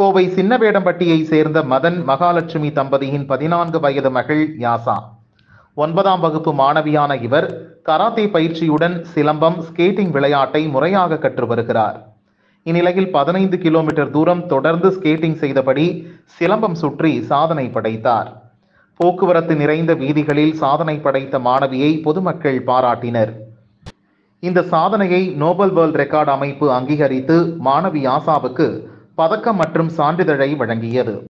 கோவை சின்னவேடம்பட்டியை சேர்ந்த மதன் மகாலட்சுமி தம்பதியின் பதினான்கு வயது மகள் யாசா. ஒன்பதாம் வகுப்பு மாணவியான இவர் கராத்தே பயிற்சியுடன் சிலம்பம் ஸ்கேட்டிங் விளையாட்டை முறையாக கற்று வருகிறார். இந்நிலையில் பதினைந்து கிலோமீட்டர் தூரம் தொடர்ந்து ஸ்கேட்டிங் செய்தபடி சிலம்பம் சுற்றி சாதனை படைத்தார். போக்குவரத்து நிறைந்த வீதிகளில் சாதனை படைத்த மாணவியை பொதுமக்கள் பாராட்டினர். இந்த சாதனையை நோபல் வேர்ல்ட் ரெக்கார்ட் அமைப்பு அங்கீகரித்து மாணவி ஆசாவுக்கு பதக்கம் மற்றும் சான்றிதழை வழங்கியது.